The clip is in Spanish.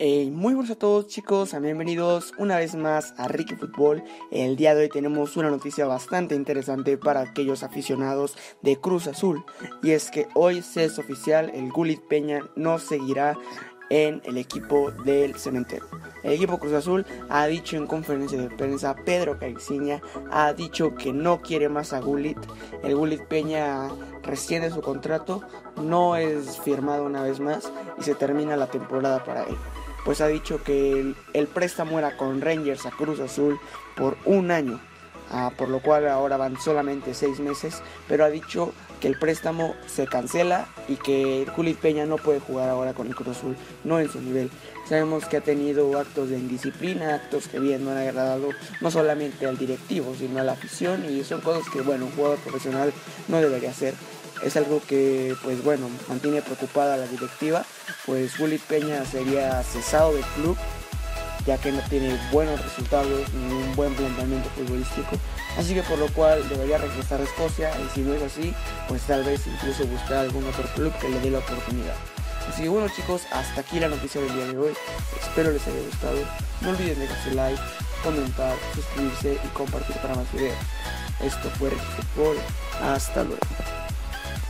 muy buenos a todos chicos, bienvenidos una vez más a Ricky Fútbol. El día de hoy tenemos una noticia bastante interesante para aquellos aficionados de Cruz Azul. Y es que hoy se es oficial, el Gulit Peña no seguirá en el equipo del cementerio. El equipo Cruz Azul ha dicho en conferencia de prensa, Pedro Caixinha ha dicho que no quiere más a Gulit. El Gulit Peña resciende su contrato, no es firmado una vez más y se termina la temporada para él. Pues ha dicho que el, préstamo era con Rangers a Cruz Azul por un año. Ah, por lo cual ahora van solamente seis meses, pero ha dicho que el préstamo se cancela y que Juli Peña no puede jugar ahora con el Cruz Azul, no en su nivel. Sabemos que ha tenido actos de indisciplina, actos que bien no han agradado no solamente al directivo, sino a la afición y son cosas que, bueno, un jugador profesional no debería hacer. Es algo que, pues bueno, mantiene preocupada la directiva, pues Juli Peña sería cesado del club ya que no tiene buenos resultados ni un buen planteamiento futbolístico. Así que por lo cual debería regresar a Escocia y si no es así, pues tal vez incluso buscar algún otro club que le dé la oportunidad. Así que bueno chicos, hasta aquí la noticia del día de hoy. Espero les haya gustado. No olviden dejarse like, comentar, suscribirse y compartir para más videos. Esto fue Fútbol. Hasta luego.